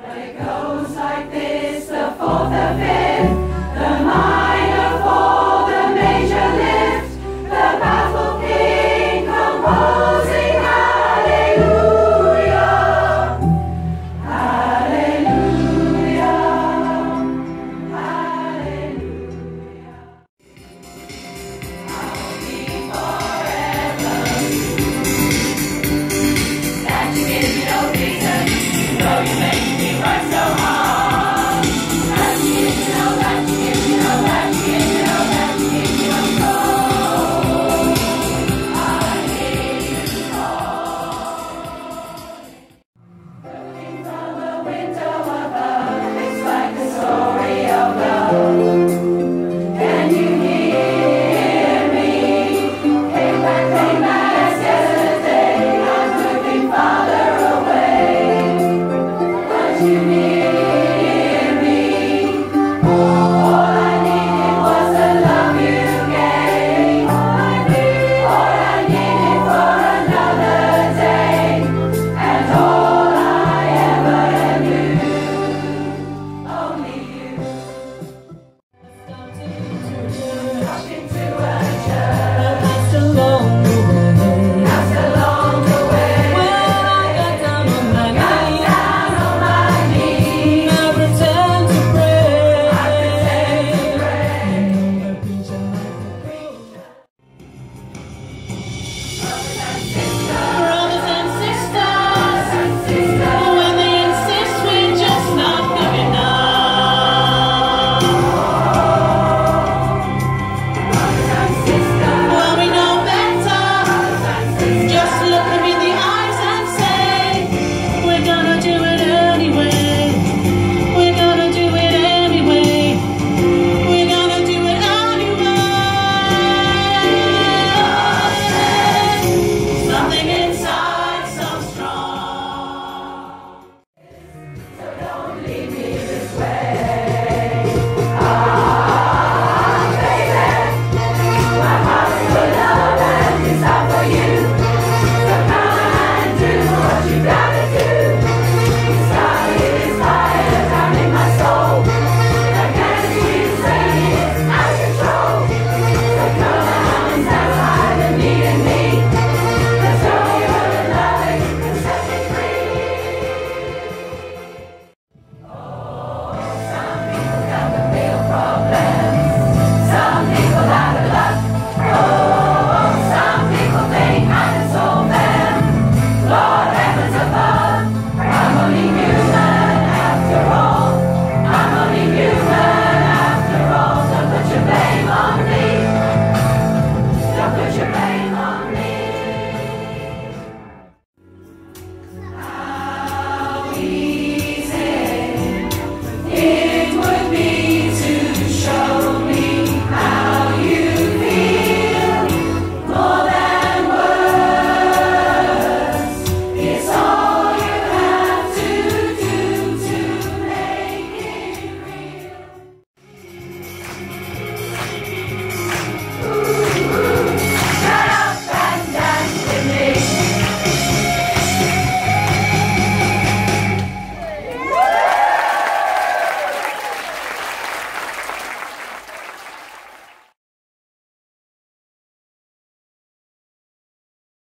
When it goes like this, the 4th of it.